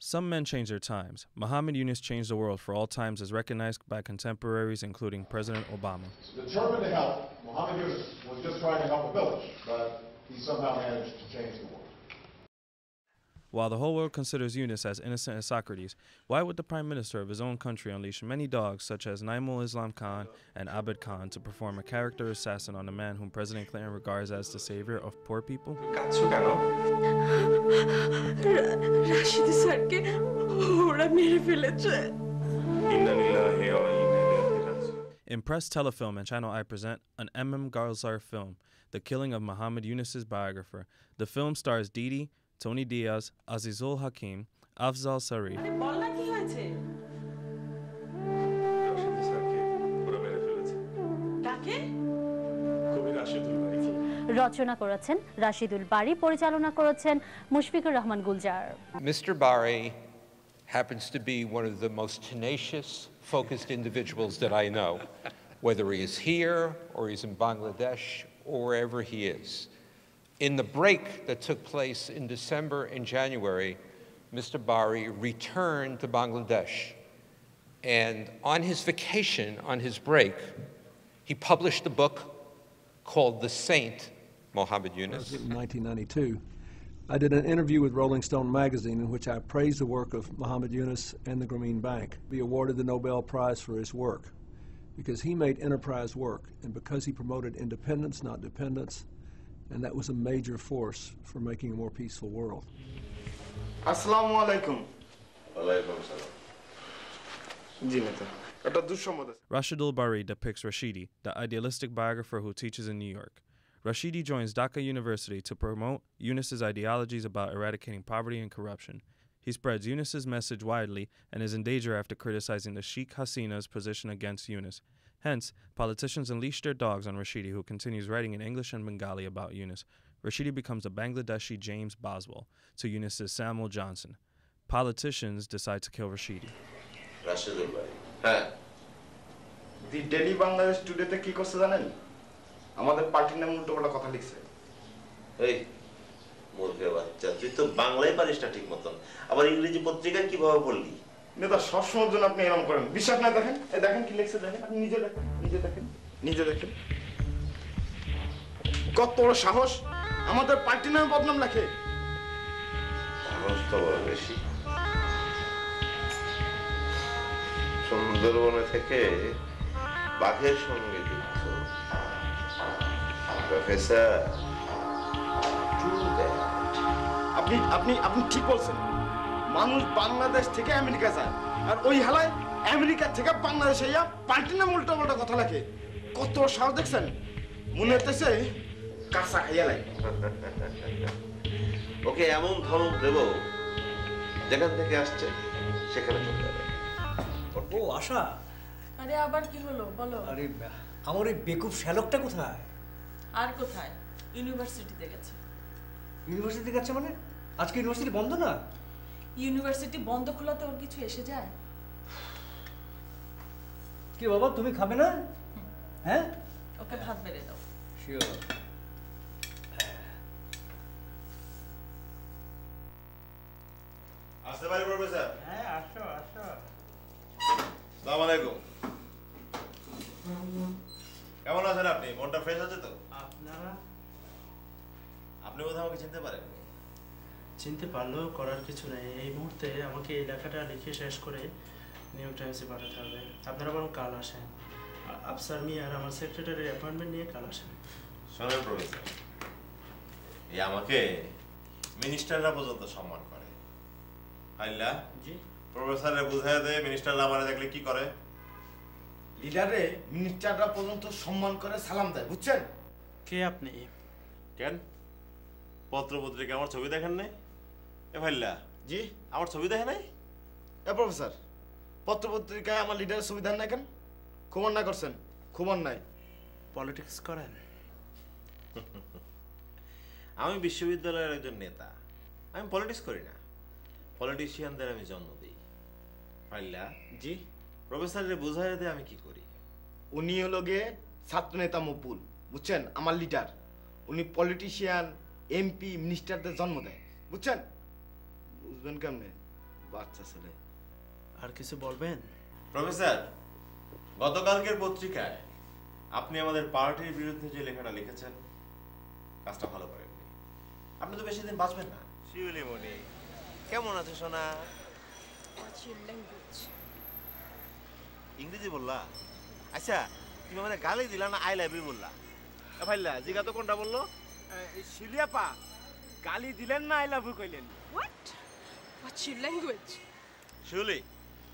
Some men change their times. Muhammad Yunus changed the world for all times as recognized by contemporaries, including President Obama. Determined to help, Muhammad Yunus was just trying to help a village, but he somehow managed to change the world. While the whole world considers Yunus as innocent as Socrates, why would the prime minister of his own country unleash many dogs such as Naimul Islam Khan and Abed Khan to perform a character assassin on a man whom President Clinton regards as the savior of poor people? কাঁদছো কেন রাশিদি স্যারকে ওরা মেরে ফেলেছে ইন্না লিল্লাহি ওয়া ইন্না ইলাইহি রাজিউন In Press Telefilm and Channel I present an M.M. Garzar film, The Killing of Muhammad Yunus's biographer. The film stars Didi, Tony Diaz, Azizul Hakim, Afzal Sari, বল না কি হয়েছে রাশিদি স্যারকে ওরা মেরে ফেলেছে কাকে কবি রাশিদুল রচনা করেছেন রাশিদুল বাড়ি পরিচালনা করেছেন Mushfiqur Rahman Gulzar Mr. Bari happens to be one of the most tenacious, focused individuals that I know, whether he is here or he's in Bangladesh or wherever he is. In the break that took place in December and January, Mr. Bari returned to Bangladesh. And on his vacation, on his break, he published a book called The Saint, Mohammed Yunus. in 1992. I did an interview with Rolling Stone magazine in which I praised the work of Muhammad Yunus and the Grameen Bank. He awarded the Nobel Prize for his work because he made enterprise work and because he promoted independence, not dependence, and that was a major force for making a more peaceful world. আসসালামু আলাইকুম ওয়ালাইকুম সালাম জি নেতা একটা দুঃসম্মত আছে Rashidul Bari depicts Rashidi, the idealistic biographer who teaches in New York. Rashidi joins Dhaka University to promote Yunus's ideologies about eradicating poverty and corruption. He spreads Yunus's message widely and is in danger after criticizing the Sheikh Hasina's position against Yunus. Hence, politicians unleash their dogs on Rashidi, who continues writing in English and Bengali about Yunus. Rashidi becomes a Bangladeshi James Boswell to Yunus's Samuel Johnson. Politicians decide to kill Rashidi. Rashidul বাড়ি হ্যাঁ দি daily Bangladesh টুডেতে কি করছে জানেন আমাদের পার্টির নামে উল্টো পাল্টা কথা লিখছে এই মূর্খের বাচ্চা তুই তো বাংলায় পারিস না ঠিক মতন আবার ইংরেজি পত্রিকা কিভাবে পড়লি নেতা সবসময়ের জন্য আপনি এরকম করেন। বিশ্বাস না দেখেন? দেখেন কি লিখছে দেখেন? আপনি নিজে দেখেন নিজে দেখেন নিজে দেখেন। কত বড় সাহস। আমাদের পার্টি নামে বদনাম লেখে। সাহস তো বেশি। সুন্দরবনে থেকে বাঘের সঙ্গে যুদ্ধ প্রফেসর আপনি আপনি আপনি ঠিক বলছেন। মানুষ বাংলাদেশ থেকে আমেরিকা যায়। আর ওই হালায় আমেরিকা থেকে বাংলাদেশে ইয়া পার্টির নামে উল্টো পাল্টা কথা লেখে। কত সাহস দেখছেন? মনে হতেছে কাঁচা খাইয়া লাগে ওকে এমন ধমক দেব যেখান থেকে আসছে সেখানে চলে যাবে। ও আশা। আরে আবার কি হলো? বলো। আরে আমার ওই বেকুব শ্যালকটা কোথায়? আর কোথায়? ইউনিভার্সিটিতে গেছে। ইউনিভার্সিটিতে গেছে মানে? আজকে ইউনিভার্সিটি বন্ধ না? ইউনিভার্সিটি বন্ধ খোলাতে ওর কিছু এসে যায়? কি বাবা তুমি খাবে না? হ্যাঁ? ওকে ভাত বেড়ে দাও। শিওর আসতে পারি প্রফেসর হ্যাঁ আসো আসো। সালাম আলাইকুম। কেমন আছেন আপনি? মনটা ফ্রেশ আছে তো? আপনারা? আপনি বোধহয় আমাকে চিনতে পারেন। চিনতে পারলেও করার কিছু নেই। এই মুহূর্তে আমাকে এই লেখাটা লিখে শেষ করে নিউ টাইমসে পাঠাতে হবে। আপনারা বরং কাল আসেন। আফসার মিয়া আর আমার সেক্রেটারির অ্যাপয়েন্টমেন্ট নিয়ে কাল আসেন। শোনেন প্রফেসর এই আমাকে মিনিস্টাররা পর্যন্ত সম্মান করে। আইলা জি। প্রফেসরে বুঝাই দেয় মিনিস্টাররা আমারে দেখলে কি করে? লিডারে মিনিস্টাররা পর্যন্ত সম্মান করে সালাম দেয় বুঝছেন? কে আপনি? কেন? পত্র পত্রিকা আমার ছবি দেখেন নাই? এ ভাইল্লা জি আমার ছবি দেখে নাই? এ প্রফেসর পত্রপত্রিকায় আমার লিডারের সুবিধা নাই কেন? খুবর না করছেন খুবর নাই। পলিটিক্স করেন। আমি বিশ্ববিদ্যালয়ের একজন নেতা। আমি পলিটিক্স করি না। পলিটিশিয়ানদের আমি জন্ম দিই। পাইলা জি। প্রফেসরের বুঝাই দেয় আমি কি করি? উনি হলো গিয়ে ছাত্রনেতা মকবুল বুঝছেন? আমার লিডার। উনি পলিটিশিয়ান এমপি মিনিস্টারদের জন্ম দেয় বুঝছেন? বুঝবেন কেমনে? বাচ্চা ছেলে। আর কিছু বলবেন? প্রফেসর গতকালকের পত্রিকায় আপনি আমাদের পার্টির বিরুদ্ধে যে লেখাটা লিখেছেন কাজটা ভালো করেননি। আপনি তো বেশি দিন বাঁচবেন না। শিউলি মনি কেমন আছে সোনা? ইংরেজি বললা? আচ্ছা তুমি মানে গালি দিলা না আই লাভ ইউ বললা? ভাইলা জিগা তো কোনটা বলল? শিলিয়াপা গালি দিলেন না আই লাভ ইউ কইলেন? হোয়াটস ইউর ল্যাঙ্গুয়েজ শিউলি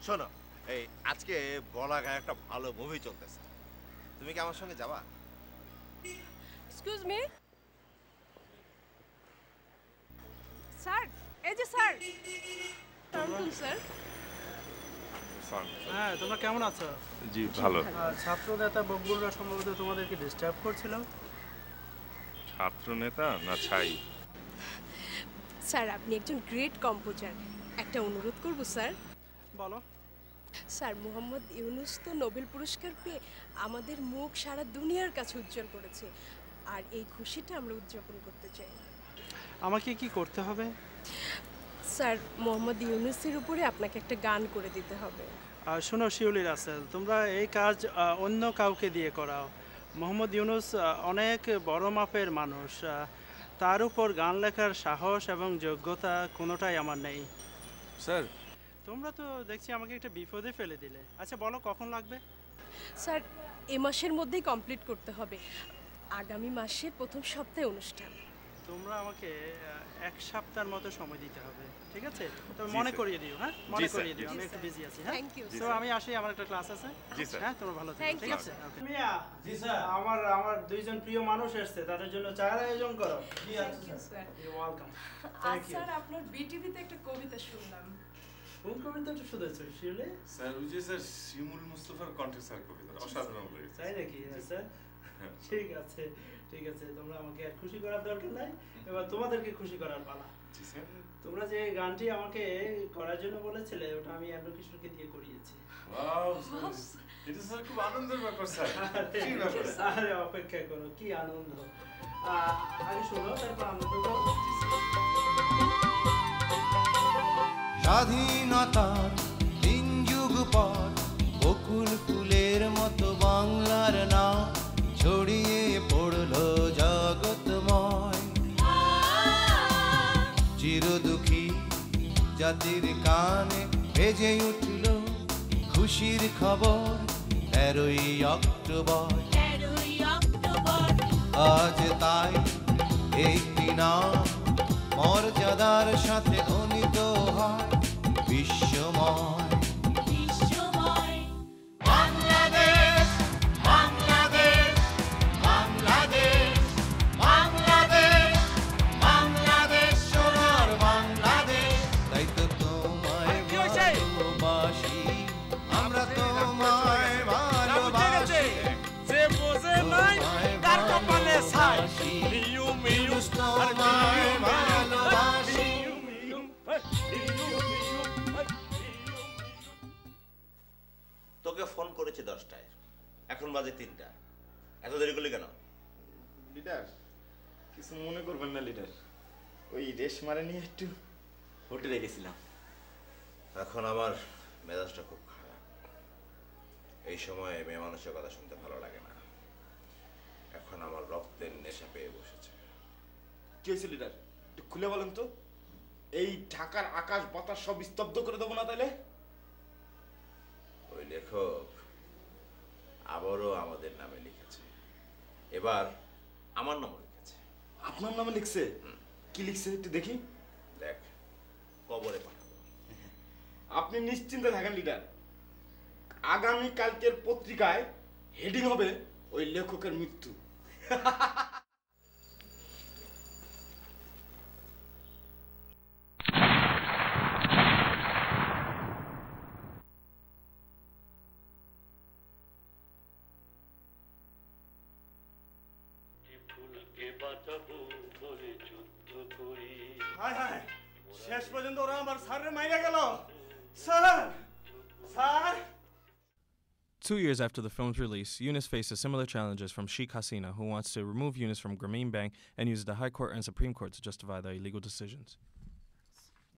শোনো এই আজকে বলাগায় একটা ভালো মুভি চলতেছে। তুমি কি আমার সঙ্গে যাবা? এক্সকিউজ মি স্যার এই যে স্যার টার্টল স্যার হ্যাঁ তোমরা কেমন আছো? জি ভালো। ছাত্র নেতা বকবুলরা সম্ভবত তোমাদেরকে ডিস্টার্ব করছিল। ছাত্র নেতা না ছাই? স্যার আপনি একজন গ্রেট কম্পোজার একটা অনুরোধ করব স্যার। বলো। স্যার মোহাম্মদ ইউনুস তো নোবেল পুরস্কার পেয়ে আমাদের মুখ সারা দুনিয়ার কাছে উজ্জ্বল করেছে। আর এই খুশিটা আমরা উদযাপন করতে চাই। আমাকে কি করতে হবে? স্যার মোহাম্মদ ইউনুসের উপরে আপনাকে একটা গান করে দিতে হবে। আর শোনো শিউলি রাসেল তোমরা এই কাজ অন্য কাউকে দিয়ে করাও। মোহাম্মদ ইউনুস অনেক বড় মাপের মানুষ। তার উপর গান লেখার সাহস এবং যোগ্যতা কোনোটাই আমার নেই। স্যার। তোমরা তো দেখছি আমাকে একটা বিপদে ফেলে দিলে। আচ্ছা বলো কখন লাগবে? স্যার এ মাসের মধ্যেই কমপ্লিট করতে হবে। আগামী মাসের প্রথম সপ্তাহে অনুষ্ঠান। তোমরা আমাকে এক সপ্তাহের মতো সময় দিতে হবে ঠিক আছে? তবে মনে করিয়ে দিও হ্যাঁ? মনে করিয়ে দিও আমি একটু বিজি আছি হ্যাঁ? তো স্যার। আমি আসি আমার একটা ক্লাস আছে। হ্যাঁ তোমরা ভালো থেকো ঠিক আছে। মিয়া জি স্যার আমার আমার দুইজন প্রিয় মানুষ এসেছে তাদের জন্য চায়ের আয়োজন করো। জি sir. You welcome thank you sir আপনার বিটিভিতে একটা কবিতা শুনলাম। কোন কবিতাটা শুনেছো শিউলি? স্যার ওই যে স্যার শিমুল মুস্তফার কণ্ঠে স্যার কবিতা অসাধারণ লেগেছে তাই নাকি? স্যার। ঠিক আছে ঠিক আছে তোমরা আমাকে আর খুশি করার দরকার নাই। এবার তোমাদেরকে খুশি করার পালা। তোমরা যে গানটি আমাকে করার জন্য বলেছিলে ওটা আমি অ্যান্ড্রু কিশোরকে দিয়ে করিয়েছি। এটা স্যার। খুব আনন্দের ব্যাপার স্যার। আরে অপেক্ষা করো কি আনন্দ। আগে শোনো তারপর আমরা তো স্বাধীনতার তিন যুগ পর বকুল ফুলের মতো বাংলার জাতির কানে বেজে উঠল খুশির খবর তেরোই অক্টোবর। আজ তাই একটি নাম মর্যাদার সাথে ধ্বনিত হয় বিশ্বময়। দশটায়। এখন বাজে তিনটা। এত দেরি করলি কেন? লিডার কিছু মনে করবেন না লিডার। ওই রেশমারে নিয়ে একটু হোটেলে গেছিলাম। এখন আমার মেজাজটা খুব খারাপ। এই সময় মেয়ে মানুষের কথা শুনতে ভালো লাগে না। এখন আমার রক্তের নেশা পেয়ে বসেছে। কি হয়েছে লিডার? একটু খুলে বলেন তো। এই ঢাকার আকাশ বাতাস সব স্তব্ধ করে দেবো না তাহলে ওই লেখক আবারও আমাদের নামে লিখেছে এবার আমার নামও লিখেছে। আপনার নামে লিখছে? কি লিখছে একটু দেখি। দেখ কবরে পাঠাবো। আপনি নিশ্চিন্তে থাকেন লিডার। আগামী কালকের পত্রিকায় হেডিং হবে ওই লেখকের মৃত্যু। হায় হায় শেষ পর্যন্ত ওরা আমার স্যারের মাইরা গেল sir sir Two years after the film's release, Eunice faces similar challenges from Sheikh Hasina, who wants to remove Eunice from Grameen Bank and uses the High Court and Supreme Court to justify their illegal decisions.